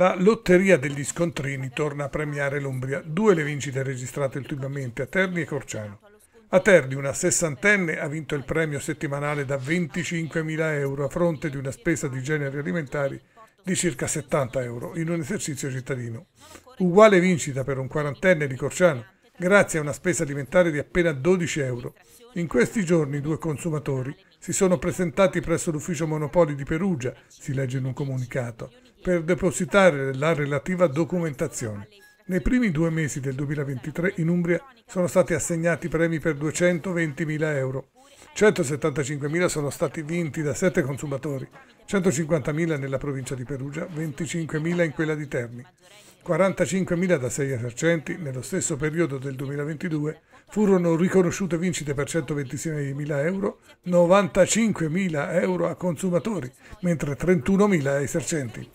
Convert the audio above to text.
La lotteria degli scontrini torna a premiare l'Umbria. Due le vincite registrate ultimamente a Terni e Corciano. A Terni una sessantenne ha vinto il premio settimanale da 25.000 euro a fronte di una spesa di generi alimentari di circa 70 euro in un esercizio cittadino. Uguale vincita per un quarantenne di Corciano grazie a una spesa alimentare di appena 12 euro. In questi giorni due consumatori si sono presentati presso l'ufficio Monopoli di Perugia, si legge in un comunicato, per depositare la relativa documentazione. Nei primi due mesi del 2023 in Umbria sono stati assegnati premi per 220.000 euro. 175.000 sono stati vinti da 7 consumatori, 150.000 nella provincia di Perugia, 25.000 in quella di Terni. 45.000 da 6 esercenti, nello stesso periodo del 2022 furono riconosciute vincite per 126.000 euro, 95.000 euro a consumatori, mentre 31.000 a esercenti.